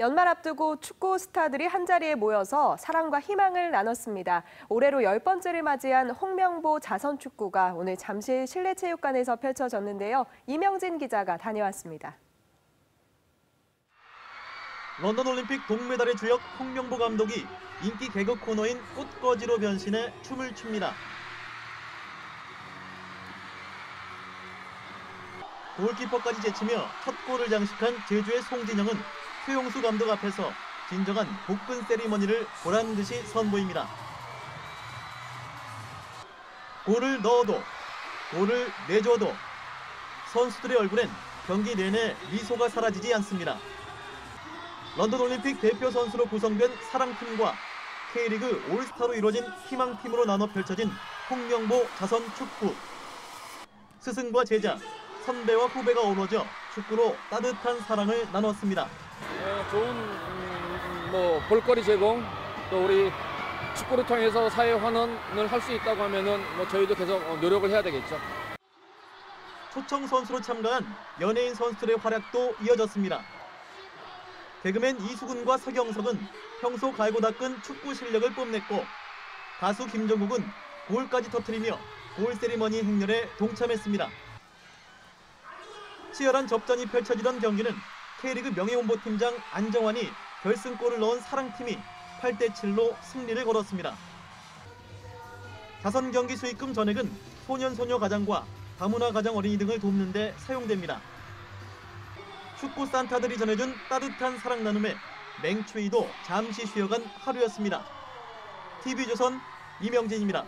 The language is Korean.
연말 앞두고 축구 스타들이 한자리에 모여서 사랑과 희망을 나눴습니다. 올해로 열 번째를 맞이한 홍명보 자선축구가 오늘 잠실 실내체육관에서 펼쳐졌는데요. 이명진 기자가 다녀왔습니다. 런던 올림픽 동메달의 주역 홍명보 감독이 인기 개그 코너인 꽃거지로 변신해 춤을 춥니다. 골키퍼까지 제치며 첫 골을 장식한 제주의 송진영은 최용수 감독 앞에서 진정한 복근 세리머니를 보란 듯이 선보입니다. 골을 넣어도 골을 내줘도 선수들의 얼굴엔 경기 내내 미소가 사라지지 않습니다. 런던 올림픽 대표 선수로 구성된 사랑팀과 K리그 올스타로 이루어진 희망팀으로 나눠 펼쳐진 홍명보 자선 축구. 스승과 제자, 선배와 후배가 어우러져 축구로 따뜻한 사랑을 나눴습니다. 어, 좋은 음, 뭐 볼거리 제공 또 우리 축구를 통해서 사회 환원을 할 수 있다고 하면은 뭐 저희도 계속 어, 노력을 해야 되겠죠. 초청 선수로 참가한 연예인 선수들의 활약도 이어졌습니다. 개그맨 이수근과 서경석은 평소 갈고 닦은 축구 실력을 뽐냈고 가수 김종국은 골까지 터뜨리며 골 세리머니 행렬에 동참했습니다. 치열한 접전이 펼쳐지던 경기는 K리그 명예홍보팀장 안정환이 결승골을 넣은 사랑팀이 8대7로 승리를 거뒀습니다. 자선 경기 수익금 전액은 소년소녀 가장과 다문화 가정 어린이 등을 돕는 데 사용됩니다. 축구 산타들이 전해준 따뜻한 사랑 나눔에 맹추위도 잠시 쉬어간 하루였습니다. TV조선 이명진입니다.